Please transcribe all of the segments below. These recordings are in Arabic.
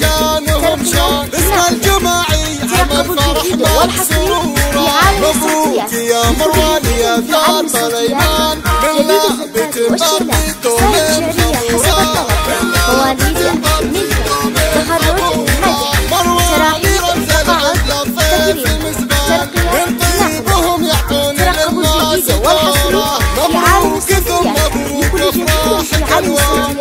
شانهم شان اسم الجماعي عمل فرح مع سرورا مبروك يا مروان يا ثار سليمان. بالله بتمرد من خبورا مواليد ملك تخرج مدح تراحيب تقاعد تكريم ترقية ترقبوا للناس الجديد والحصري في عالم مبروك لكل جديد في عالم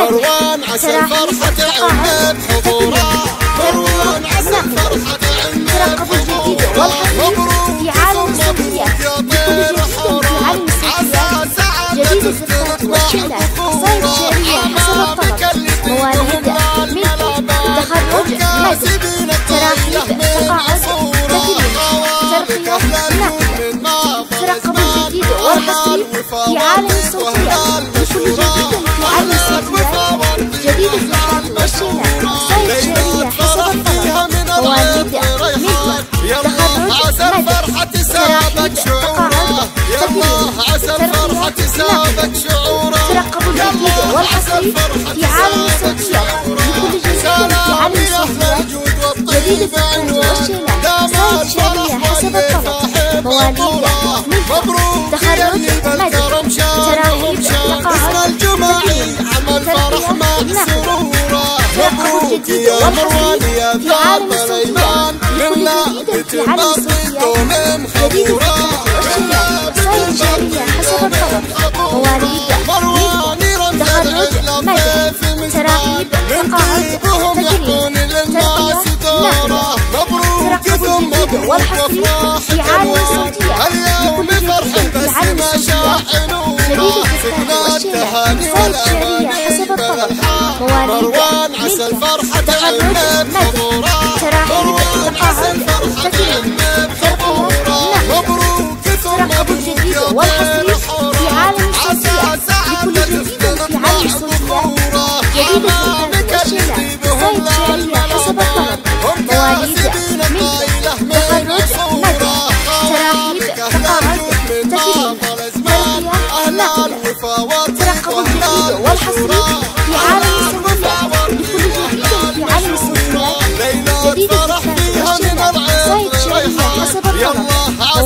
مروان عسى الفرحة عند حضورها مروان عسى نعم. الفرحة عند الجديد والحصري في عالم السلبيات لكل جديد في عالم ترقبوا الجديد والحصري في عالم الصوتيات لكل جديد في عالم الصوتيات جديد الزفات والشيلان صيد شهرية حسب الطلب مواليد ملك تخرج الله عسى الفرحة سابك شعوره ترقبوا الجديد والحصري في عالم الصوتيات لكل جديد في عالم الصوتيات جديد الفن والشيلان صيد شهرية حسب الطلب مواليد مبروك مبروك يا مروان يا الصوتيات الايمان من صيد شهرية حسب الطلب مواليد مرواني رمز مدح في تراحيب من طيبهم تكريم للناس دورة مبروك ثم مبروك افراح تراحيب مروان عسى تقاعد الفرحة تكريم عند حضورا مبروك ثم مبروك الجديد يا في عالم عسى سعادة في عالم جديد أمامك الفن والشيلان بهم صيد شهرية حسب الطلب هم كاسبين الطايلة من تخرج عصورة مدح تراحيب تقاعد تكريم ترقية أهل نقل الوفا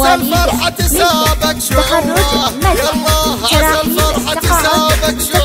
عسى الفرحة ملك سابك الله عسى تراحيب الفرحة تقاعد سابك شعورة